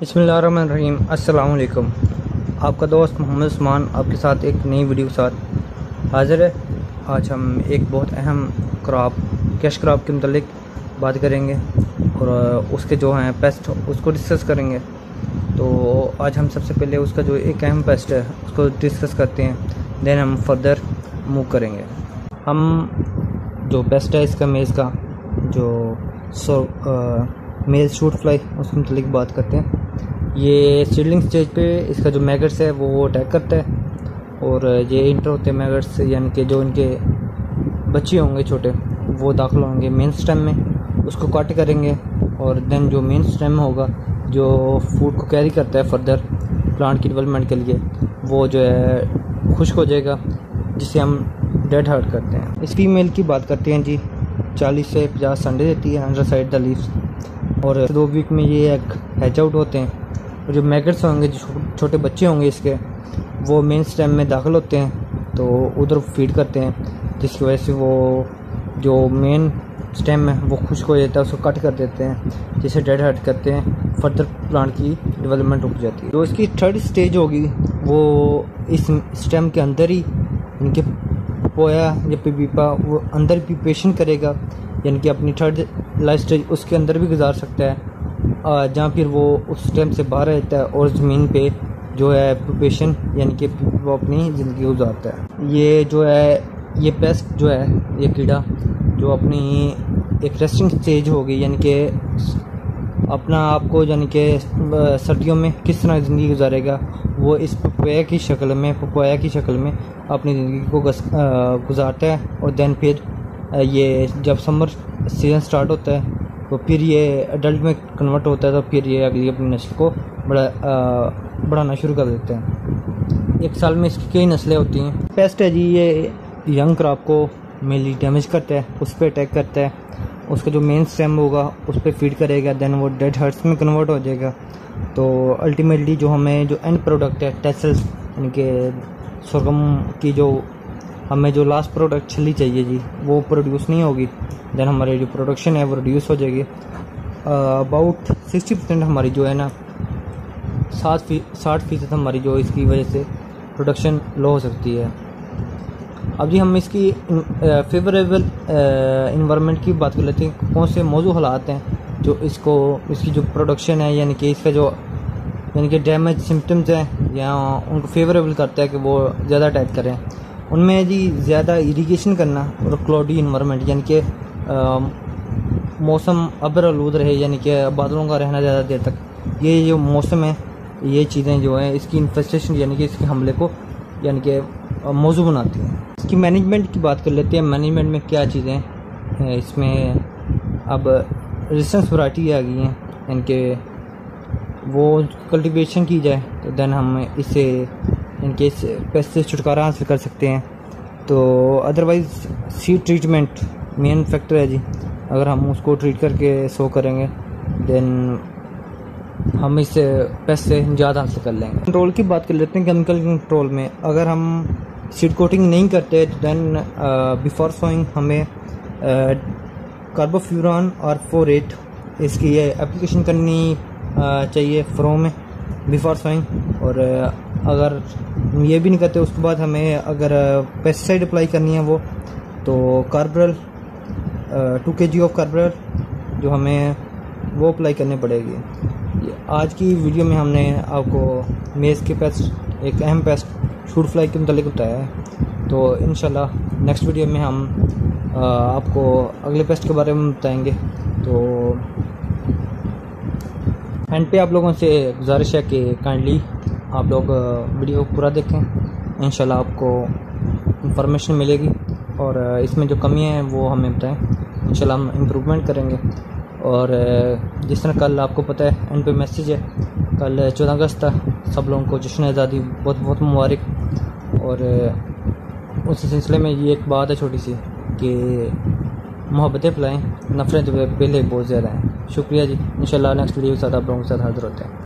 बसमीम अस्सलाम आपका दोस्त मोहम्मद उस्मान आपके साथ एक नई वीडियो के साथ हाज़िर है। आज हम एक बहुत अहम क्रॉप, कैश क्रॉप के मतलब बात करेंगे और उसके जो हैं पेस्ट, उसको डिस्कस करेंगे। तो आज हम सबसे पहले उसका जो एक अहम पेस्ट है, उसको डिस्कस करते हैं। देन हम फर्दर मूव करेंगे। हम जो पेस्ट है, इसका मेज़ का जो सो मेज़ शूट फ्लाई उसके मतलब बात करते हैं। ये सीडलिंग स्टेज पे इसका जो मैगट्स है, वो अटैक करता है। और ये इंटर होते हैं मैगट्स यानी कि जो इनके बच्चे होंगे छोटे, वो दाखिल होंगे मेन स्टेम में। उसको कट करेंगे और देन जो मेन स्टेम होगा, जो फ़ूड को कैरी करता है फर्दर प्लांट की डेवलपमेंट के लिए, वो जो है खुश्क हो जाएगा, जिसे हम डेड हार्ट करते हैं। इस फीमेल की बात करते हैं जी। चालीस से पचास संडे देती है अंडर साइड द लीव्स और दो वीक में ये एक हैच आउट होते हैं। और जो मैगट्स होंगे, जो छोटे बच्चे होंगे इसके, वो मेन स्टेम में दाखिल होते हैं तो उधर फ़ीड करते हैं, जिसकी वजह से वो जो मेन स्टेम है वो खुश्क हो जाता है, उसको कट कर देते हैं जिसे डेड हट करते हैं फर्दर प्लांट की डेवलपमेंट रुक जाती है। जो इसकी थर्ड स्टेज होगी, वो इस स्टेम के अंदर ही इनके पोया या पीपा, वो अंदर प्रिपेशन करेगा, यानी कि अपनी थर्ड लाइफ स्टेज उसके अंदर भी गुजार सकता है। जहाँ फिर वो उस टाइम से बाहर रहता है और ज़मीन पे जो है प्रोपेशन यानी कि वो अपनी ज़िंदगी गुजारता है। ये जो है, ये पेस्ट जो है, ये कीड़ा जो अपनी एक रेस्टिंग स्टेज होगी यानी कि अपना आपको यानी कि सर्दियों में किस तरह ज़िंदगी गुजारेगा, वो इस पपोया की शक्ल में, पपोया की शक्ल में अपनी ज़िंदगी को गुजारता है। और दैन फिर ये जब समर सीज़न स्टार्ट होता है तो फिर ये अडल्ट में कन्वर्ट होता है तो फिर ये अगली अपनी नस्ल को बड़ा बढ़ाना शुरू कर देते हैं। एक साल में इसकी कई नस्लें होती हैं। पेस्ट है जी, ये यंग क्रॉप को मेनली डैमेज करता है, उस पर अटैक करता है। उसका जो मेन स्टेम होगा, उस पर फ़ीड करेगा देन वो डेड हर्ट्स में कन्वर्ट हो जाएगा। तो अल्टीमेटली जो हमें जो एंड प्रोडक्ट है टेसल्स यानी कि सरगम की जो हमें जो लास्ट प्रोडक्ट छली चाहिए जी, वो प्रोड्यूस नहीं होगी। देन हमारी जो प्रोडक्शन है, वो रिड्यूस हो जाएगी। अबाउट सिक्सटी परसेंट हमारी जो है ना सात फ़ी, साठ फ़ीसद हमारी जो इसकी वजह से प्रोडक्शन लो हो सकती है। अब जी हम इसकी फेवरेबल इन्वामेंट की बात कर लेते हैं। कौन से मौजू हालात हैं जो इसको, इसकी जो प्रोडक्शन है, यानी कि इसका जो, यानी कि डैमेज सिम्टम्स हैं, या उनको फेवरेबल करता है कि वो ज़्यादा अटैक करें। उनमें जी ज़्यादा इरीगेशन करना और क्लाउडी इन्वायरमेंट यानी कि मौसम अबर आलूद रहे, यानी कि बादलों का रहना ज़्यादा देर तक। ये जो मौसम है, ये चीज़ें जो हैं, इसकी इन्फेस्टेशन यानी कि इसके हमले को, यानी कि मौजू बनाती हैं। इसकी मैनेजमेंट की बात कर लेते हैं मैनेजमेंट में क्या चीज़ें हैं, इसमें अब रेजिस्टेंस वराइटी आ गई हैं, यानी कि वो कल्टिवेशन की जाए तो देन हम इसे इनके पेस्ट से छुटकारा हासिल कर सकते हैं। तो otherwise seed treatment main factor है जी। अगर हम उसको ट्रीट करके सो करेंगे देन हम इस पेस्ट से ज़्यादा हासिल कर लेंगे। कंट्रोल की बात कर लेते हैं केमिकल कंट्रोल में। अगर हम सीड कोटिंग नहीं करते तो देन बिफोर सोइंग हमें कार्बोफ्यूरॉन और फोरेट इसकी ये एप्लीकेशन करनी uh, चाहिए फ्रो में बिफोर सोइंग और अगर ये भी नहीं करते उसके बाद हमें अगर पेस्टिसाइड अप्लाई करनी है वो तो कार्बरल टू के जी ऑफ़ कार्बरल जो हमें वो अप्लाई करनी पड़ेगी। आज की वीडियो में हमने आपको मेज़ के पेस्ट एक अहम पेस्ट फ्रूट फ्लाई के मतलब बताया है। तो इन नेक्स्ट वीडियो में हम आपको अगले पेस्ट के बारे में बताएँगे। तो एंड पे आप लोगों से गुजारिश है कि काइंडली आप लोग वीडियो पूरा देखें। इन आपको इंफॉर्मेशन मिलेगी। और इसमें जो कमियाँ हैं, वो हमें बताएँ। इन हम इम्प्रूवमेंट करेंगे। और जिस तरह कल आपको पता है एंड पे मैसेज है। कल चौदह अगस्त था। सब लोगों को जश्न आज़ादी बहुत बहुत मुबारक। और उस सिलसिले में ये एक बात है छोटी सी कि मोहब्बतें फैलाएँ, नफरत पहले बहुत ज़्यादा हैं। शुक्रिया जी। इन नेक्स्ट वीडियो के साथ आप लोगों के साथ हाजिर होते हैं।